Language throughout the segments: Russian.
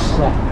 shit.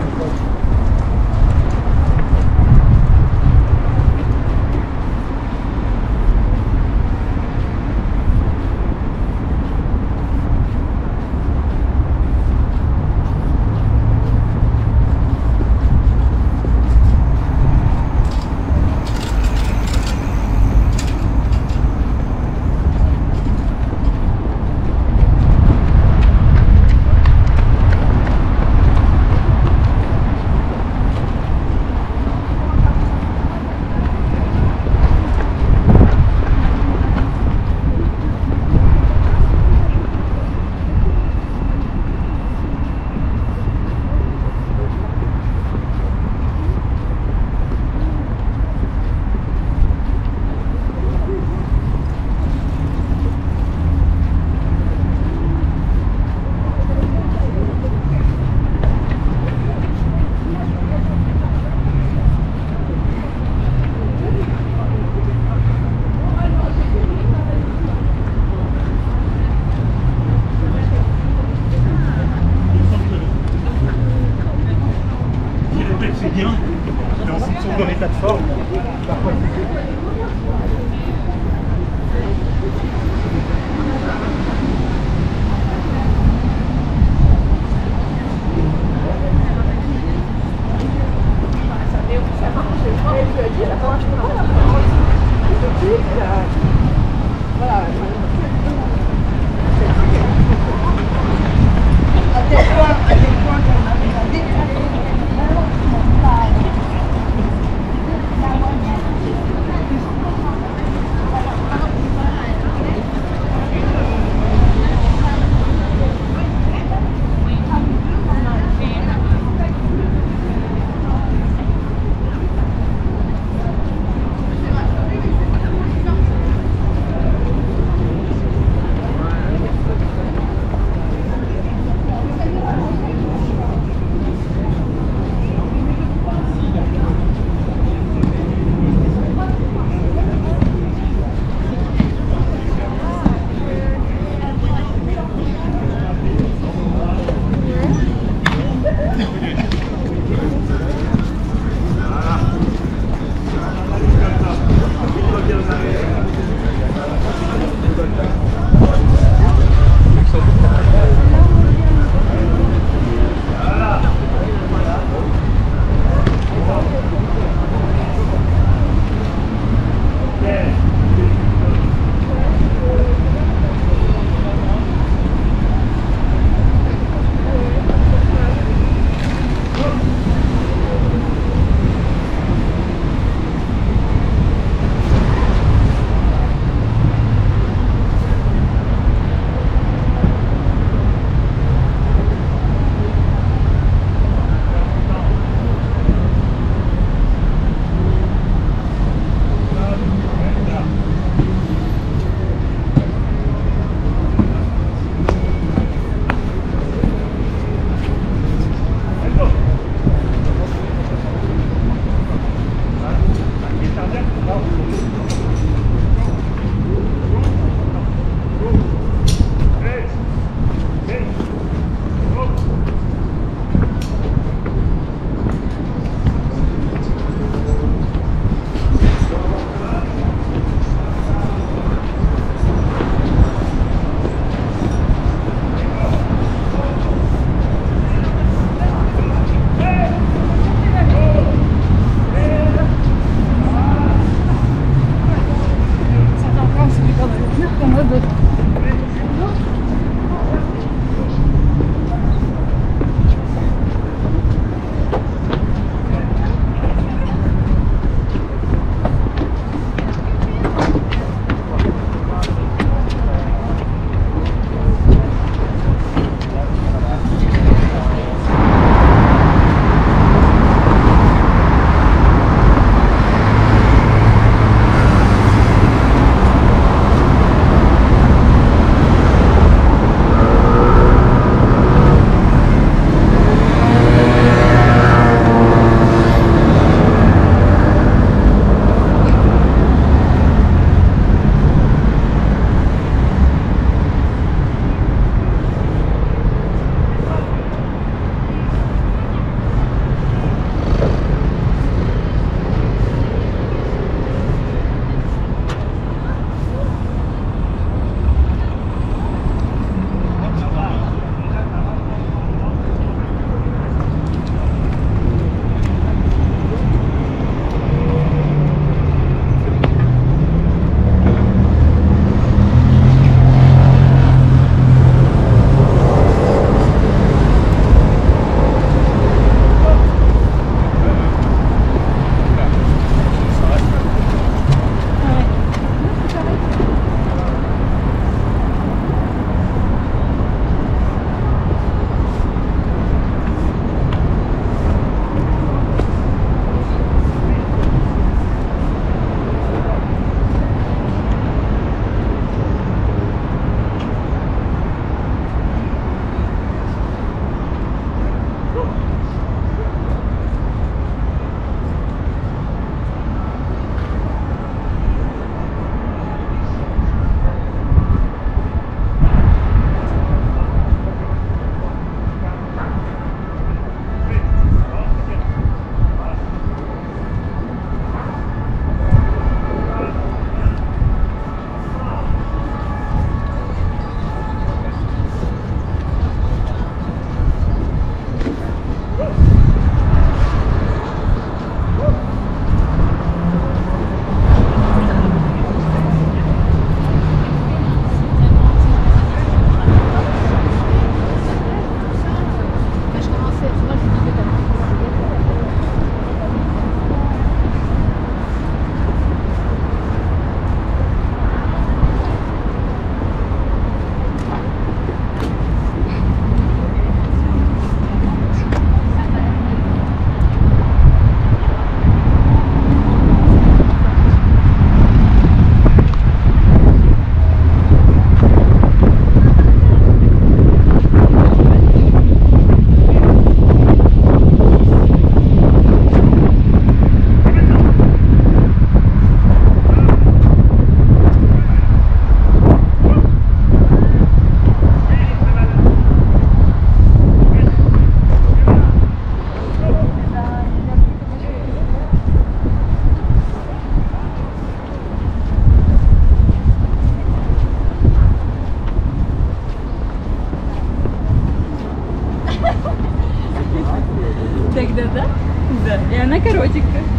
И она коротенькая.